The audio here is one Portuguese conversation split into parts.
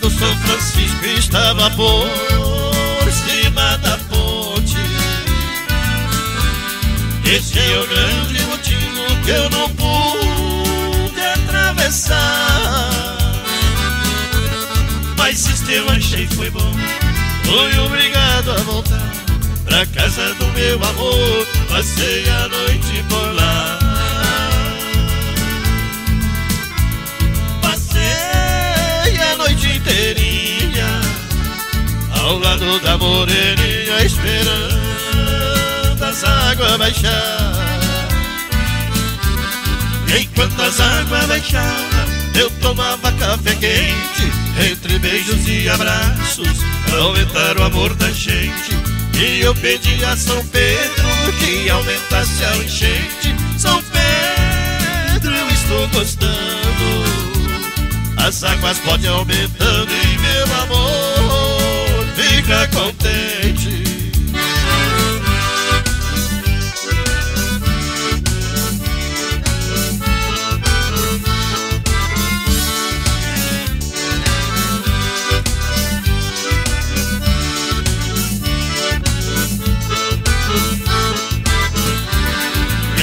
Francisco estava por cima da ponte. Esse é o grande motivo que eu não pude atravessar. Mas sistema cheio foi bom, fui obrigado a voltar pra casa do meu amor. Passei a noite por lá. Da moreninha Esperando as águas baixar. Enquanto as águas baixavam Eu tomava café quente Entre beijos e abraços Aumentar o amor da gente. E eu pedi a São Pedro Que aumentasse a enchente. São Pedro, eu estou gostando. As águas podem aumentando e meu amor fica contente.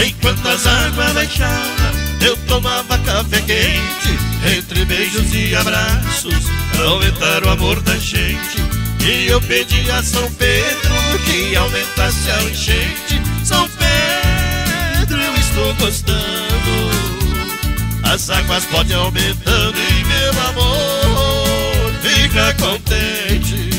Enquanto as águas baixavam, eu tomava café quente entre beijos e abraços Aumentar o amor da gente E eu pedi a São Pedro Que aumentasse a enchente. São Pedro, eu estou gostando. As águas podem aumentando E meu amor. Fica contente